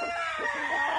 Yeah!